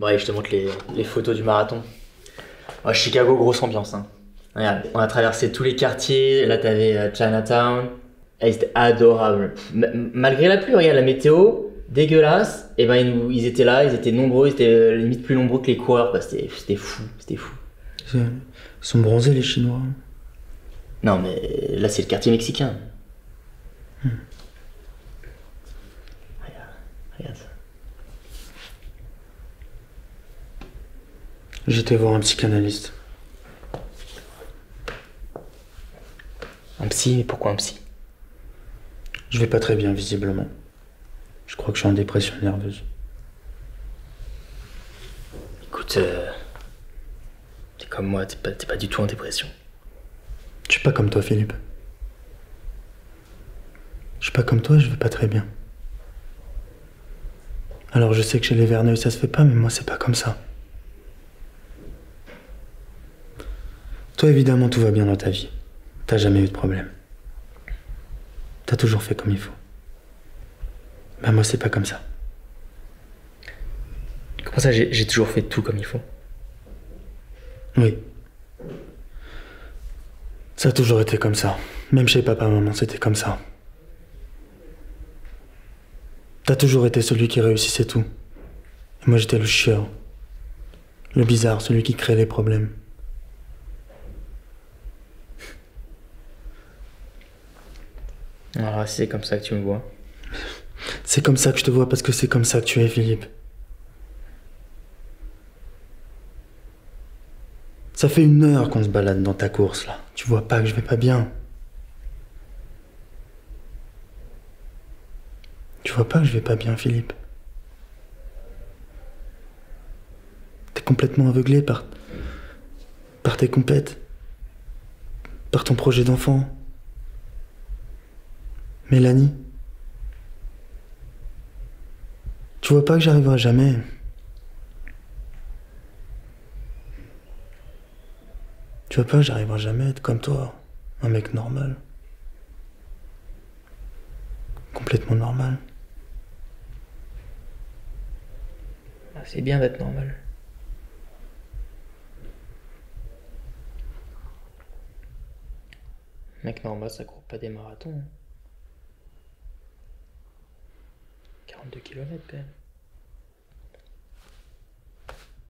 Bon, allez, je te montre les, les photos du marathon. Oh, Chicago, grosse ambiance. Hein. Regarde, on a traversé tous les quartiers. Là, t'avais euh, Chinatown. Et c'était adorable. M- malgré la pluie, regarde la météo, dégueulasse. Et ben, ils, étaient là, ils étaient nombreux, ils étaient euh, limite plus nombreux que les coureurs. C'était fou, c'était fou. Ils sont bronzés, les Chinois. Non, mais là, c'est le quartier mexicain. Regarde, regarde ça. J'étais voir un psychanalyste. Un psy, pourquoi un psy? Je vais pas très bien, visiblement. Je crois que je suis en dépression nerveuse. Écoute, euh, t'es comme moi, t'es pas, pas du tout en dépression. Je suis pas comme toi, Philippe. Je suis pas comme toi, je vais pas très bien. Alors je sais que chez les Verneuil ça se fait pas, mais moi c'est pas comme ça. Toi évidemment tout va bien dans ta vie. T'as jamais eu de problème. T'as toujours fait comme il faut. Bah moi c'est pas comme ça. Comment ça, j'ai toujours fait tout comme il faut? Oui. Ça a toujours été comme ça. Même chez papa maman c'était comme ça. T'as toujours été celui qui réussissait tout. Et moi j'étais le chieur. Le bizarre, celui qui crée les problèmes. Alors, c'est comme ça que tu me vois. C'est comme ça que je te vois parce que c'est comme ça que tu es, Philippe. Ça fait une heure qu'on se balade dans ta course là. Tu vois pas que je vais pas bien. Tu vois pas que je vais pas bien, Philippe. T'es complètement aveuglé par. par tes compètes. Par ton projet d'enfant. Mélanie. Tu vois pas que j'arriverai jamais. Tu vois pas que j'arriverai jamais à être comme toi, un mec normal. Complètement normal. Ah, C'est bien d'être normal. Mec normal, ça court pas des marathons. hein. 42 km quand même.